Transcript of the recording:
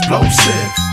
explosive.